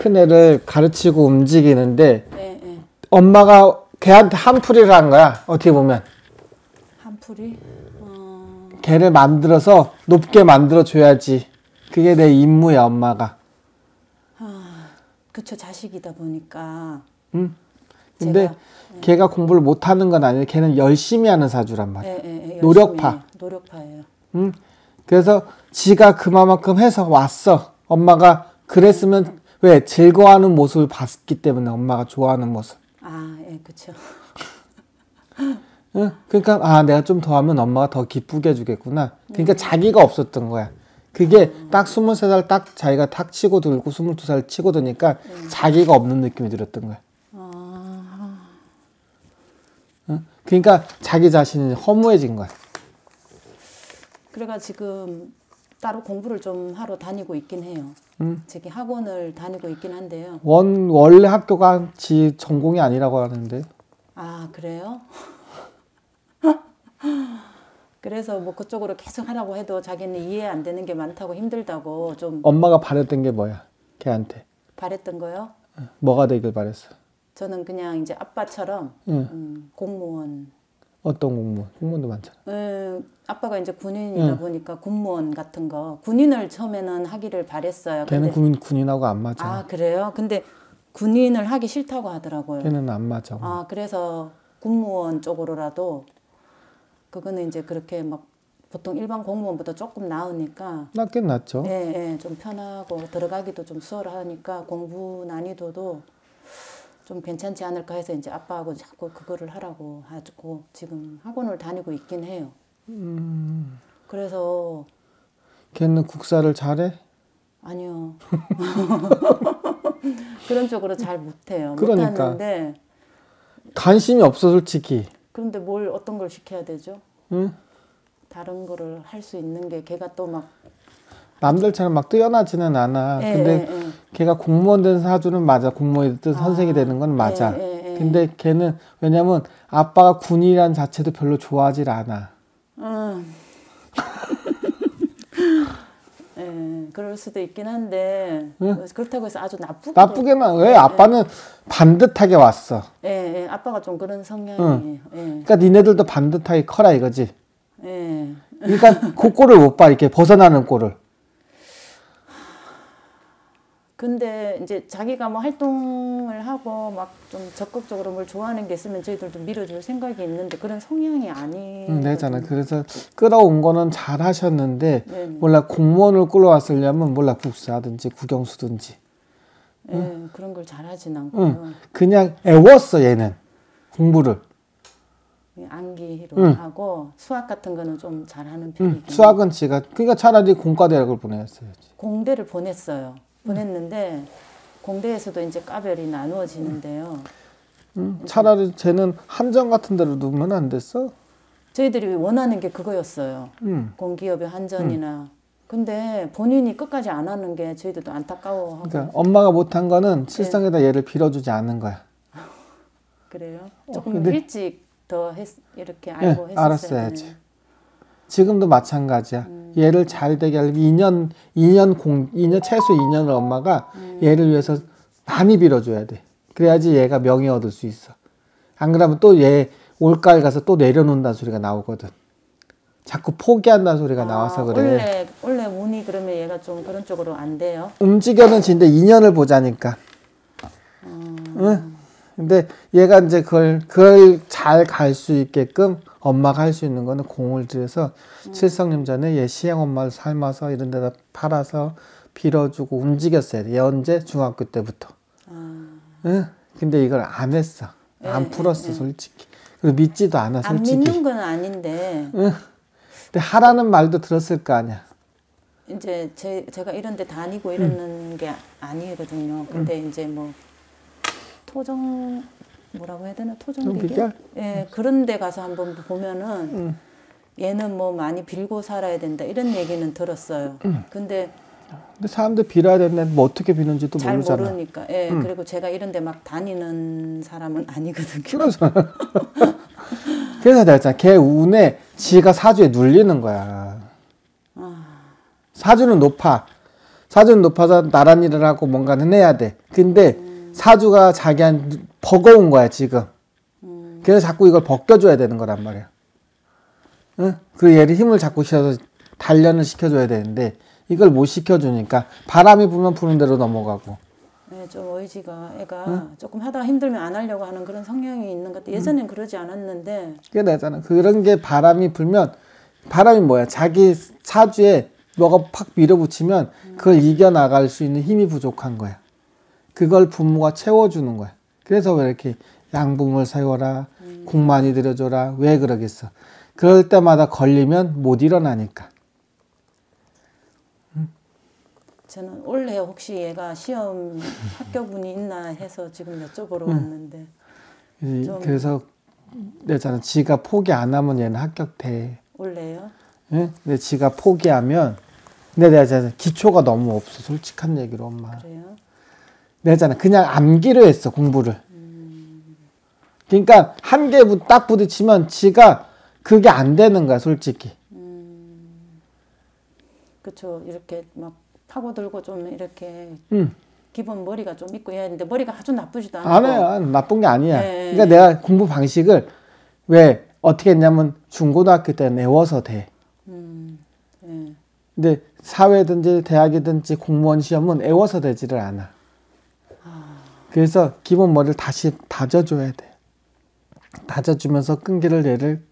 큰 애를 가르치고 움직이는데 예, 예. 엄마가 걔한테 한풀이를 한 거야. 어떻게 보면 한풀이. 어, 걔를 만들어서 높게 만들어 줘야지. 그게 내 임무야, 엄마가. 그쵸 자식이다 보니까. 응. 근데 제가, 걔가 공부를 못 하는 건 아니에요. 걔는 열심히 하는 사주란 말이야. 예, 예, 예, 열심히 노력파. 노력파예요. 응? 그래서 지가 그만큼 해서 왔어. 엄마가 그랬으면 왜 즐거워하는 모습을 봤기 때문에 엄마가 좋아하는 모습. 아, 예, 그쵸. 응? 그러니까 아 내가 좀 더 하면 엄마가 더 기쁘게 해주겠구나. 그러니까 자기가 없었던 거야. 그게 딱 23살 딱 자기가 탁 치고 들고 22살 치고 드니까 자기가 없는 느낌이 들었던 거야. 아, 응? 그러니까 자기 자신이 허무해진 거야. 그래가 지금 따로 공부를 좀 하러 다니고 있긴 해요. 음. 저기 학원을 다니고 있긴 한데요. 원 원래 학교가 지 전공이 아니라고 하는데 아, 그래요? 그래서 뭐 그쪽으로 계속 하라고 해도 자기는 이해 안 되는 게 많다고 힘들다고 좀 엄마가 바랬던 게 뭐야? 걔한테 바랬던 거요. 뭐가 되길 바랬어? 저는 그냥 이제 아빠처럼 응. 음, 공무원. 어떤 공무원? 공무원도 많잖아. 음, 아빠가 이제 군인이다 보니까 군무원 같은 거 군인을 처음에는 하기를 바랬어요. 걔는 군인 군인하고 안 맞아. 아 그래요? 근데 군인을 하기 싫다고 하더라고요. 걔는 안 맞아. 아 그래서 군무원 쪽으로라도 그거는 이제 그렇게 막 보통 일반 공무원보다 조금 나으니까 낫긴 낫죠. 예, 예, 좀 편하고 들어가기도 좀 수월하니까 공부 난이도도 좀 괜찮지 않을까 해서 이제 아빠하고 자꾸 그거를 하라고 하고 지금 학원을 다니고 있긴 해요. 그래서 걔는 국사를 잘해? 아니요. 그런 쪽으로 잘 못해요. 그러니까. 못하는데 관심이 없어 솔직히. 그런데 뭘 어떤 걸 시켜야 되죠? 응? 다른 거를 할 수 있는 게 걔가 또 막 남들처럼 막 뛰어나지는 않아. 예, 근데 예, 예. 걔가 공무원 된 사주는 맞아. 공무원이 됐든 선생이 되는 건 맞아. 예, 예, 예. 근데 걔는 왜냐면 아빠가 군이란 자체도 별로 좋아하질 않아. 음. 예, 그럴 수도 있긴 한데 그렇다고 해서 아주 나쁘게 나쁘게만 왜 아빠는 반듯하게 왔어. 예, 예, 아빠가 좀 그런 성향이에요. 예, 그러니까 니네들도 반듯하게 커라 이거지. 예. 그러니까 그 꼴을 못 봐. 이렇게 벗어나는 꼴을. 근데 이제 자기가 뭐 활동을 하고 막 좀 적극적으로 뭘 좋아하는 게 있으면 저희들도 밀어줄 생각이 있는데 그런 성향이 아니. 응, 내잖아. 그래서 끌어온 거는 잘 하셨는데 네네. 몰라 공무원을 끌어왔으려면 몰라 국사든지 국영수든지 예, 그런 걸 잘하진 않고요. 그냥 애웠어 얘는 공부를. 암기로 응. 하고 수학 같은 거는 좀 잘하는 응, 편이긴 해요. 수학은 지가 그러니까 차라리 공과대학을 보냈어야지. 공대를 보냈어요. 보냈는데 공대에서도 이제 과별이 나누어지는데요. 응, 차라리 쟤는 함정 같은 데로 두면 안 됐어? 저희들이 원하는 게 그거였어요. 응. 공기업의 한전이나. 근데 본인이 끝까지 안 하는 게 저희들도 안타까워하고 그러니까 엄마가 못한 거는 실상에다 얘를 빌어주지 않는 거야. 그래요. 조금 근데- 일찍 더 했, 이렇게 알고 예, 했었어야 알았어야지. 지금도 마찬가지야. 음. 얘를 잘 되게 하려면 2년, 2년 공, 2년, 최소 2년을 엄마가 음. 얘를 위해서 많이 빌어줘야 돼. 그래야지 얘가 명예 얻을 수 있어. 안 그러면 또 얘 올가을 가서 또 내려놓는다는 소리가 나오거든. 자꾸 포기한다는 소리가 나와서 아, 그래. 원래 원래 운이 그러면 얘가 좀 그런 쪽으로 안 돼요. 움직여는 진데 2년을 보자니까. 음. 응? 근데 얘가 이제 그걸, 그걸 잘 갈 수 있게끔 엄마가 할 수 있는 거는 공을 들여서 음. 칠성님 전에 얘 시행 엄마를 삶아서 이런 데다 팔아서 빌어주고 움직였어야 돼. 얘 언제? 중학교 때부터. 아, 응? 근데 이걸 안 했어. 안 풀었어, 솔직히. 그리고 믿지도 않아, 안 솔직히. 믿는 건 아닌데 응? 근데 하라는 말도 들었을 거 아니야. 이제 제, 제가 이런 데 다니고 이러는 게 아니거든요. 근데 이제 뭐 토정 뭐라고 해야 되나 토정 토정 비결? 비결? 예, 그런 데 가서 한번 보면은 얘는 뭐 많이 빌고 살아야 된다 이런 얘기는 들었어요. 근데 근데 사람들 빌어야 되는데 뭐 어떻게 비는지도 잘 모르잖아. 모르니까. 예, 그리고 제가 이런 데 막 다니는 사람은 아니거든요. 그래서 그래서 내가 했잖아. 걔 운에 지가 사주에 눌리는 거야. 사주는 높아. 사주는 높아서 나란 일을 하고 뭔가는 해야 돼. 근데 사주가 자기한테 버거운 거야 지금. 그래서 자꾸 이걸 벗겨줘야 되는 거란 말이야. 응? 그 얘를 힘을 자꾸 실어서 단련을 시켜줘야 되는데 이걸 못 시켜주니까 바람이 불면 부는 대로 넘어가고. 네, 좀 의지가 애가 조금 하다가 힘들면 안 하려고 하는 그런 성향이 있는 것 같아. 예전엔 그러지 않았는데 그게 나잖아. 그런 게 바람이 불면 바람이 뭐야? 자기 사주에 뭐가 팍 밀어붙이면 그걸 이겨나갈 수 있는 힘이 부족한 거야. 그걸 부모가 채워주는 거야. 그래서 왜 이렇게 양분을 세워라, 공 많이 들여줘라, 왜 그러겠어? 그럴 때마다 걸리면 못 일어나니까. 저는 올해 혹시 얘가 시험 합격운이 있나 해서 지금 여쭤보러 왔는데 이- 좀- 그래서 내잖아. 지가 포기 안 하면 얘는 합격돼. 올해요? 응? 근데 지가 포기하면 근데 내가 기초가 너무 없어. 솔직한 얘기로 엄마. 그래요? 내잖아. 그냥 암기로 했어 공부를. 그러니까 한 개 딱 부딪히면 지가 그게 안 되는 거야 솔직히. 그쵸 이렇게 막 파고들고 좀 이렇게 응. 기본 머리가 좀 있고 해야 되는데 머리가 아주 나쁘지도 않고 해요. 나쁜 게 아니야. 네. 그러니까 내가 공부 방식을 왜 어떻게 했냐면 중고등학교 때는 외워서 돼. 음, 예. 근데 사회든지 대학이든지 공무원 시험은 외워서 되지를 않아. 그래서 기본 머리를 다시 다져줘야 돼. 다져주면서 끈기를 얘를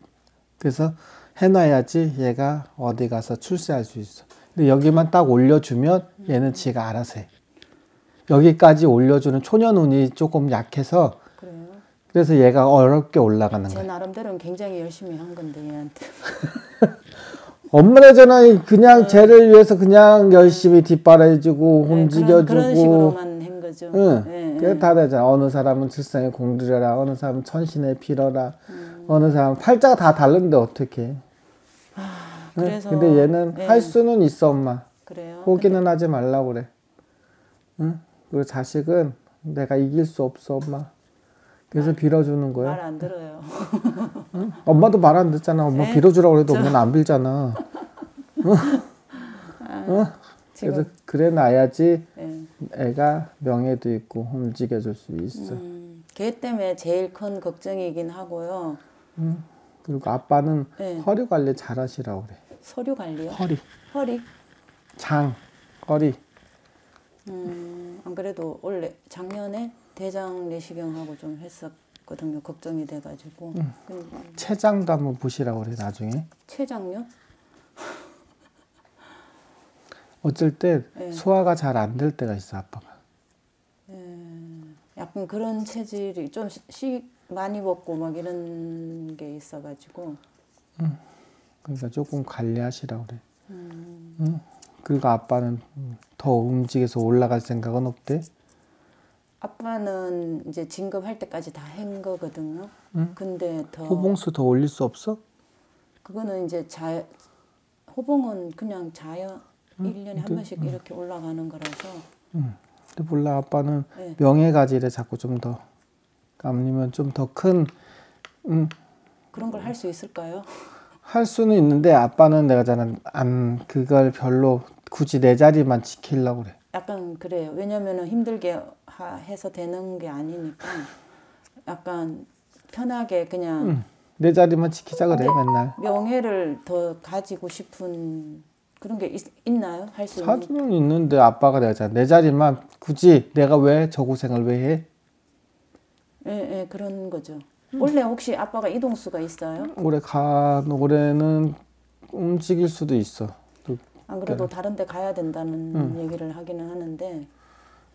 그래서 해놔야지 얘가 어디 가서 출세할 수 있어. 근데 여기만 딱 올려주면 얘는 지가 알아서 해. 여기까지 올려주는 초년운이 조금 약해서 그래요. 그래서 얘가 어렵게 올라가는 제 거야. 나름대로는 굉장히 열심히 한 건데 얘한테 엄마잖아 그냥 쟤를 위해서 그냥 열심히 뒷바라해주고 네, 움직여주고 그런, 그런 거죠. 응. 예, 예. 그게 다 되잖아. 어느 사람은 칠성에 공들여라, 어느 사람은 천신에 빌어라, 음. 어느 사람은 팔자가 다 다른데 어떻게? 그래서 근데 얘는 예, 할 수는 있어, 엄마. 그래요. 포기는 하지 말라고 그래. 응? 그리고 자식은 내가 이길 수 없어, 엄마. 그래서 빌어주는 거야. 말 안 들어요. 엄마도 말 안 듣잖아. 엄마 네? 빌어주라고 그래도 엄마는 안 빌잖아. 지금 그래서 그래 놔야지 예. 애가 명예도 있고 움직여줄 수 있어. 음, 걔 때문에 제일 큰 걱정이긴 하고요. 그리고 아빠는 네. 허리 관리 잘 하시라고 그래. 서류 관리요. 허리, 허리. 장, 허리. 음, 안 그래도 원래 작년에 대장 내시경하고 좀 했었거든요. 걱정이 돼가지고. 음, 체장도 한번 보시라고 그래 나중에. 췌장요? 어쩔 때 네. 소화가 잘 안 될 때가 있어 아빠가. 약간 그런 체질이 좀식 많이 먹고 막 이런 게 있어가지고. 그러니까 조금 관리하시라고 그래. 응? 그리고 아빠는 더 움직여서 올라갈 생각은 없대. 아빠는 이제 진급할 때까지 다 한 거거든요. 근데 더 호봉수 더 올릴 수 없어? 그거는 이제 자 호봉은 그냥 자연 일 1년에 한 번씩 이렇게 올라가는 거라서 근데 몰라 아빠는 네. 명예가지를 자꾸 좀 더 아니면 좀 더 큰 음, 그런 걸 할 수 있을까요? 할 수는 있는데 아빠는 내가 저는 안 그걸 별로 굳이 내 자리만 지키려고 그래. 약간 그래요. 왜냐면은 힘들게 하, 해서 되는 게 아니니까 약간 편하게 그냥 내 자리만 지키자 그래 네. 맨날. 명예를 더 가지고 싶은 그런 게 있, 있나요? 할 수 있는? 사주는 있는데 아빠가 내가. 내 자리만 굳이 내가 왜 저 고생을 왜 해? 예, 예, 그런 거죠. 원래 혹시 아빠가 이동수가 있어요? 올해 가 올해는 움직일 수도 있어. 또안 그래도 네. 다른 데 가야 된다는 얘기를 하기는 하는데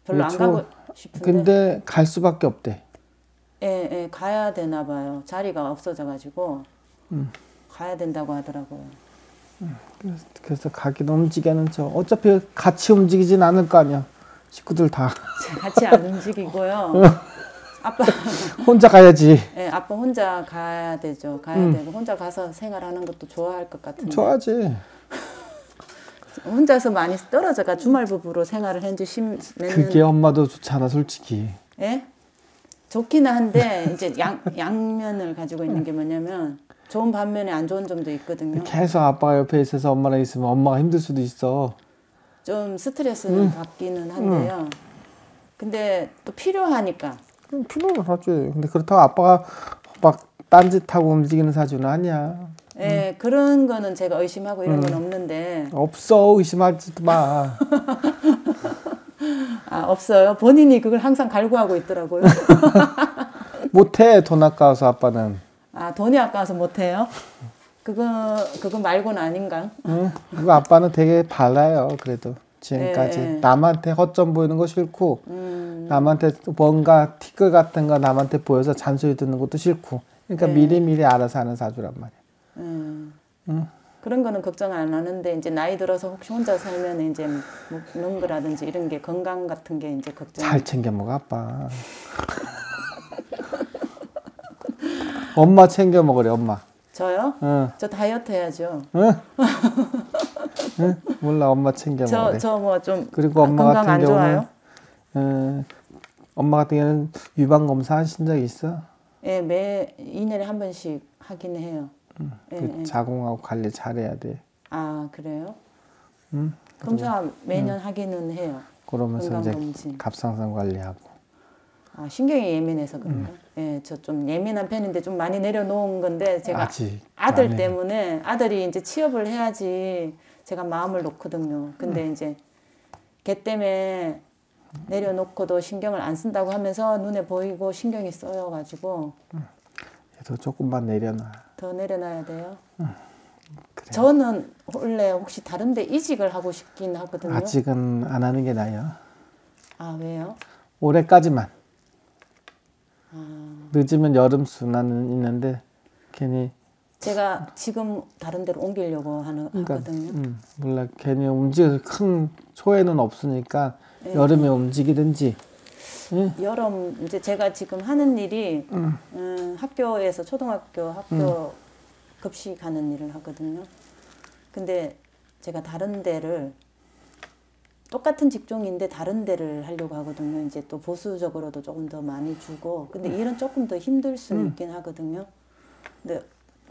별로 안 그렇죠. 가고 싶은데 근데 갈 수밖에 없대. 예, 예, 가야 되나 봐요. 자리가 없어져 가지고 음. 가야 된다고 하더라고요. 그래서, 그래서 가긴 움직이는 저 어차피 같이 움직이진 않을 거 아니야. 식구들 다 같이 안 움직이고요. 아빠, 혼자 가야지. 예, 아빠 혼자 가야 되죠. 가야 음. 되고 혼자 가서 생활하는 것도 좋아할 것 같은데 좋아하지. 혼자서 많이 떨어져가 주말 부부로 생활을 한지 십몇 년. 그게 엄마도 좋잖아 솔직히. 예? 좋기는 한데 이제 양 양면을 가지고 있는 게 뭐냐면 좋은 반면에 안 좋은 점도 있거든요. 계속 아빠가 옆에 있어서 엄마랑 있으면 엄마가 힘들 수도 있어. 좀 스트레스는 받기는 한데요. 근데 또 필요하니까. 음, 필요는 하지. 근데 그렇다고 아빠가 막 딴짓하고 움직이는 사주는 아니야. 예, 그런 거는 제가 의심하고 이런 건 없는데. 없어 의심하지도 마. 아, 없어요. 본인이 그걸 항상 갈구하고 있더라고요. 못해 돈 아까워서 아빠는. 아, 돈이 아까워서 못해요? 그거, 그거 말고는 아닌가? 응, 그거 아빠는 되게 발라요. 그래도 지금까지 예, 예. 남한테 허점 보이는 거 싫고 음, 남한테 뭔가 티끌 같은 거 남한테 보여서 잔소리 듣는 것도 싫고. 그러니까 네. 미리 미리 알아서 하는 사주란 말이야. 음. 응. 그런 거는 걱정 안 하는데, 이제 나이 들어서 혹시 혼자 살면 이제 먹는 거라든지 이런 게 건강 같은 게 이제 걱정. 잘 챙겨 먹어 아빠. 엄마 챙겨 먹으래 엄마. 저요? 응, 저 다이어트 해야죠. 응. 응? 몰라 엄마 챙겨 저, 먹으래. 저 뭐 좀 그리고 엄마 건강 같은 안 경우는 좋아요? 음, 엄마 같은 경우는 유방 검사 하신 적 있어? 예, 매 2년에 한 번씩 하긴 해요. 예, 그 예. 자궁하고 관리 잘해야 돼. 아, 그래요? 음, 검사 매년 하기는 해요. 그러면서 이제 건강검진. 갑상선 관리하고. 아, 신경이 예민해서 그런가? 음. 예, 저 좀 예민한 편인데 좀 많이 내려놓은 건데 제가 아직 아들 안 해. 때문에 아들이 이제 취업을 해야지 제가 마음을 놓거든요. 근데 음. 이제 걔 때문에 내려놓고도 신경을 안 쓴다고 하면서 눈에 보이고 신경이 써여 가지고 얘도 조금만 내려놔. 더 내려놔야 돼요. 그래. 저는 원래 혹시 다른데 이직을 하고 싶긴 하거든요. 아직은 안 하는 게 나아요. 아 왜요? 올해까지만. 아, 늦으면 여름 순환은 있는데 괜히 제가 지금 다른 데로 옮기려고 하는 그러니까 하거든요. 음, 몰라 괜히 움직여 큰 초에는 없으니까 네. 여름에 움직이든지 응? 여름 이제 제가 지금 하는 일이 음. 음, 학교에서 초등학교 학교 급식 하는 일을 하거든요. 근데 제가 다른 데를 똑같은 직종인데 다른 데를 하려고 하거든요. 이제 또 보수적으로도 조금 더 많이 주고 근데 일은 조금 더 힘들 수는 있긴 하거든요. 근데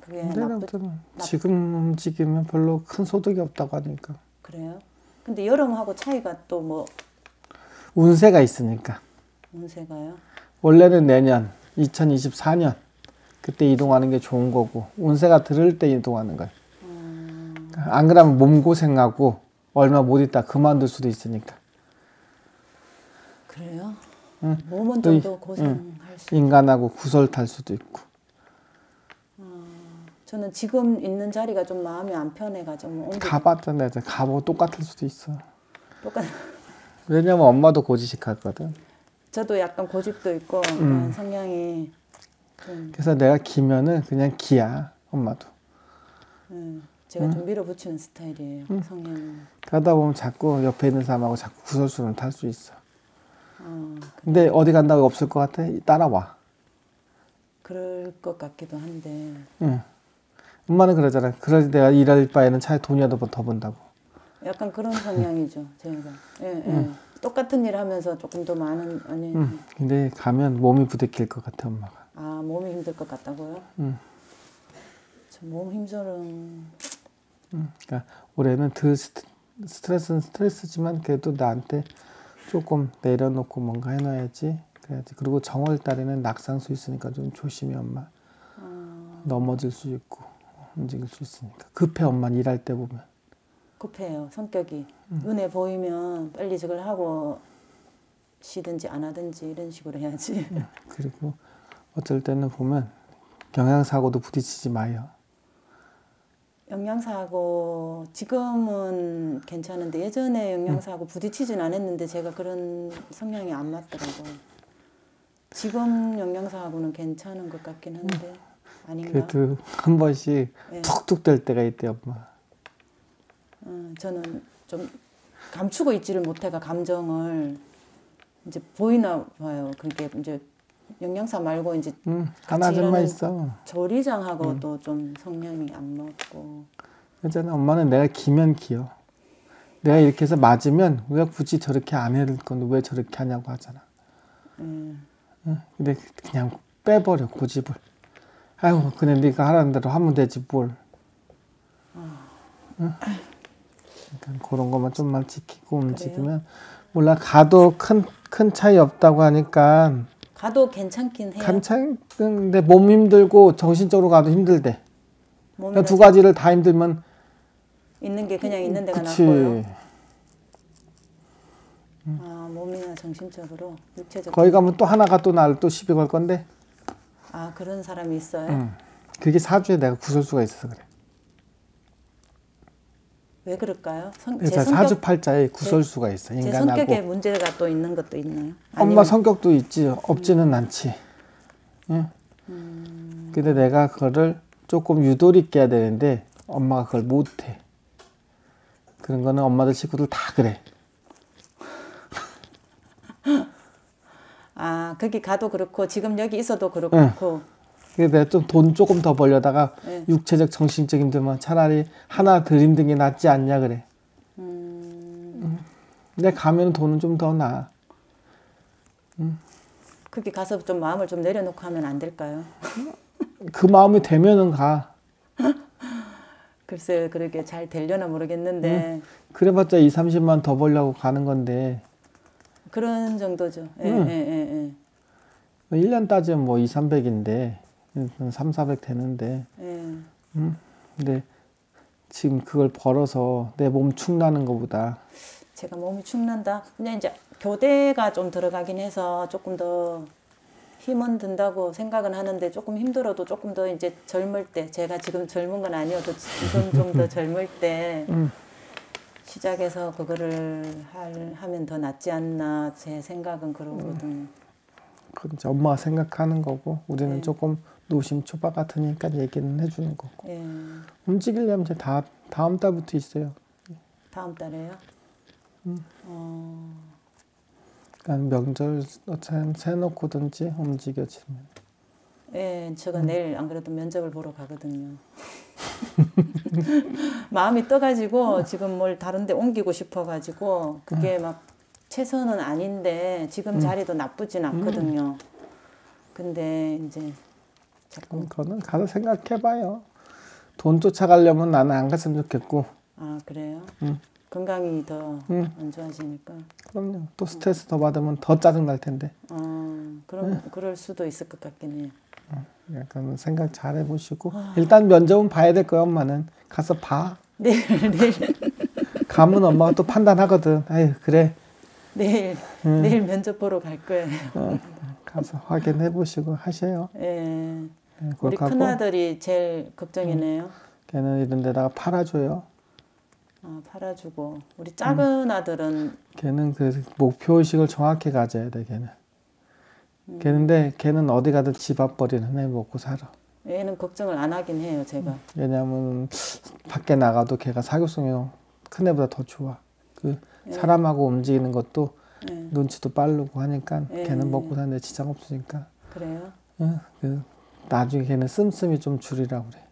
그게 나쁘 아무튼 지금 움직이면 별로 큰 소득이 없다고 하니까 그래요? 근데 여름하고 차이가 또 뭐 운세가 있으니까 운세가요? 원래는 내년 2024년 그때 이동하는 게 좋은 거고 운세가 들을 때 이동하는 거야. 안 그러면 몸 고생하고 얼마 못 있다 그만둘 수도 있으니까 그래요? 응. 몸은 또 이- 좀더 고생할 수. 인간하고 구설 탈 수도 있고 저는 지금 있는 자리가 좀 마음이 안 편해가지고 가봤잖아 가보고 똑같을 수도 있어. 똑같. 왜냐면 엄마도 고지식하거든. 저도 약간 고집도 있고 음. 성향이 좀 그래서 내가 기면은 그냥 기야 엄마도. 예, 제가 좀 밀어붙이는 스타일이에요. 성향. 그러다 보면 자꾸 옆에 있는 사람하고 자꾸 구설수는 탈수 있어. 어, 근데 어디 간다고 없을 것 같아? 따라와. 그럴 것 같기도 한데 응. 엄마는 그러잖아. 그러지 내가 일할 바에는 차라리 돈이라도 더 번다고. 약간 그런 성향이죠. 제가. 예, 예. 똑같은 일 하면서 조금 더 많은 아니 응. 근데 가면 몸이 부대낄 것 같아 엄마가. 아 몸이 힘들 것 같다고요? 응. 저 몸 힘들은 응. 그러니까 올해는 덜 스트- 스트레스는 스트레스지만 그래도 나한테 조금 내려놓고 뭔가 해놔야지. 그래야지. 그리고 정월 달에는 낙상수 있으니까 좀 조심해 엄마. 넘어질 수 있고 움직일 수 있으니까. 급해 엄마 일할 때 보면. 급해요. 성격이 음. 눈에 보이면 빨리 저걸 하고 쉬든지 안 하든지 이런 식으로 해야지. 그리고 어쩔 때는 보면 경향사고도 부딪히지 마요. 영양사하고 지금은 괜찮은데 예전에 영양사하고 부딪히진 않았는데 제가 그런 성향이 안 맞더라고요. 지금 영양사하고는 괜찮은 것 같긴 한데 아닌가? 그래도 한 번씩 네. 툭툭 될 때가 있대 엄마. 어, 저는 좀 감추고 있지를 못해가 감정을 이제 보이나 봐요. 그게 이제 영양사 말고 이제 같이 아줌마 일하는 있어. 조리장하고도 좀 성향이 안 맞고 그잖아 엄마는 내가 기면 기어. 내가 이렇게 해서 맞으면 왜 굳이 저렇게 안 해야 될 건데 왜 저렇게 하냐고 하잖아. 음, 응? 근데 그냥 빼버려 고집을. 아유 그냥 네가 하라는 대로 하면 되지 뭘. 응? 그러니까 그런 것만 좀만 지키고 움직이면 몰라 가도 큰 큰 차이 없다고 하니까 가도 괜찮긴 해요. 괜찮은데 몸 힘들고 정신적으로 가도 힘들대. 그러니까 두 가지를 다 힘들면 있는 게 그냥 있는 데가 그치. 낫고요. 아 몸이나 정신적으로 육체적. 거기 가면 또 하나가 또 나를 또 시비 걸 건데 아 그런 사람이 있어요. 응. 그게 사주에 내가 구설수가 있어서 그래. 왜 그럴까요? 성, 제 그래서 성격 사주팔자에 구설수가 있어 제 인간하고. 성격에 문제가 또 있는 것도 있나요? 엄마 아니면 성격도 있지 없지는 않지. 응? 근데 내가 그거를 조금 유도리 있게 해야 되는데 엄마가 그걸 못해. 그런 거는 엄마들 식구들 다 그래. 아 거기 가도 그렇고 지금 여기 있어도 그렇고 그래서 내가 좀 돈 조금 더 벌려다가 네. 육체적 정신적 힘들면 차라리 하나 덜 힘든 게 낫지 않냐 그래. 음, 근데 가면 돈은 좀 더 나. 거기 가서 좀 마음을 좀 내려놓고 하면 안 될까요? 그 마음이 되면은 가. 글쎄 그렇게 잘 되려나 모르겠는데 그래봤자 2, 30만 더 벌려고 가는 건데 그런 정도죠. 예, 음. 예, 예, 1년 따지면 뭐 2, 300인데 3, 400 되는데 예. 예. 근데 지금 그걸 벌어서 내 몸 축나는 것보다 제가 몸이 축난다. 그냥 이제 교대가 좀 들어가긴 해서 조금 더 힘은 든다고 생각은 하는데 조금 힘들어도 조금 더 이제 젊을 때 제가 지금 젊은 건 아니어도 지금 좀 더 젊을 때 음. 시작해서 그거를 할, 하면 더 낫지 않나 제 생각은 그러거든요. 그건 이제 엄마가 생각하는 거고 우리는 네. 조금 노심초바 같으니까 얘기는 해주는 거고 예. 움직이려면 이제 다 다음 달부터 있어요. 다음 달에요. 음. 어, 그러니까 명절 세- 세놓고든지 움직여지면 예, 제가 음. 내일 안 그래도 면접을 보러 가거든요. 마음이 떠가지고 지금 뭘 다른데 옮기고 싶어가지고 그게 음. 막 최선은 아닌데 지금 자리도 나쁘진 않거든요. 근데 이제 자꾸 그거는 가서 생각해봐요. 돈 쫓아가려면 나는 안 갔으면 좋겠고 아 그래요? 음. 건강이 더안 음. 좋아지니까. 그럼요. 또 스트레스 더 받으면 더 짜증 날 텐데. 어, 그럼 네. 그럴 수도 있을 것 같긴 해요. 약간 생각 잘 해보시고 아. 일단 면접은 봐야 될 거야 엄마는 가서 봐. 내일 내일 가면 엄마가 또 판단하거든. 아유 그래. 내일 음. 내일 면접 보러 갈 거예요. 어, 가서 확인해 보시고 하세요. 예. 네, 우리 큰 아들이 제일 걱정이네요. 걔는 이런 데다가 팔아줘요. 아, 팔아주고 우리 작은 아들은 걔는 그 목표 의식을 정확히 가져야 돼 걔는. 음. 걔는데 걔는 어디 가든 집 앞벌이는 해 먹고 살아. 얘는 걱정을 안 하긴 해요. 제가 왜냐면 밖에 나가도 걔가 사교성이 큰 애보다 더 좋아. 그 예. 사람하고 움직이는 것도 예, 눈치도 빠르고 하니까 예. 걔는 먹고 사는데 지장 없으니까 그래요. 응, 그 나중에 걔는 씀씀이 좀 줄이라고 그래.